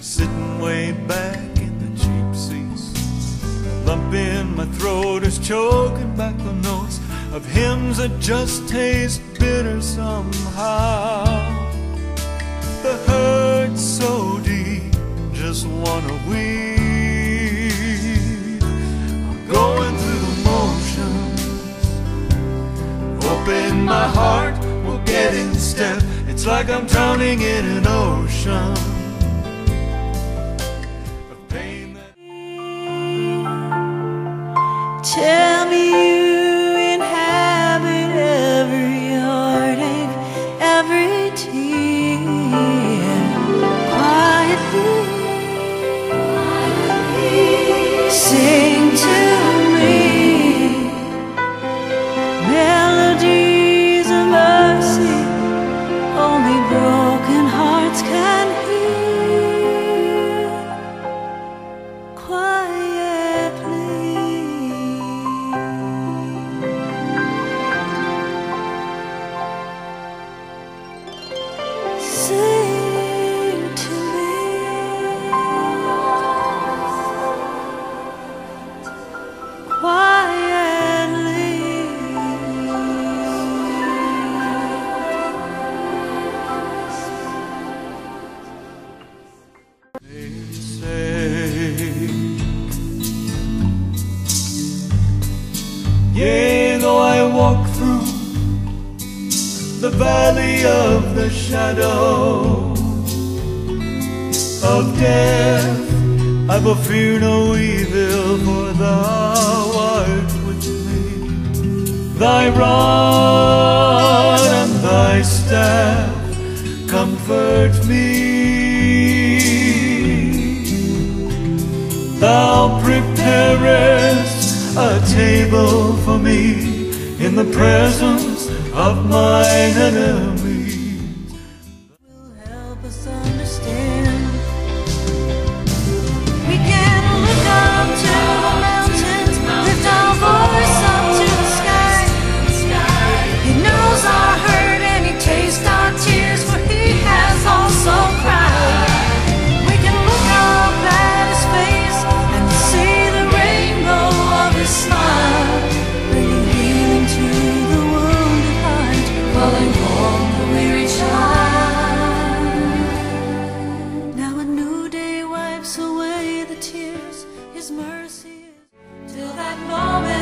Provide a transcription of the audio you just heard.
sitting way back in the cheap seats. A lump in my throat is choking back the notes of hymns that just taste bitter somehow. The hurt so deep, just wanna weep. I'm going through the motions, hoping my heart will get in step. It's like I'm drowning in an ocean valley of the shadow of death, I will fear no evil, for thou art with me. Thy rod and thy staff comfort me. Thou preparest a table for me in the presence of mine enemy. tears, His mercy is till that moment.